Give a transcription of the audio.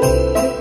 Música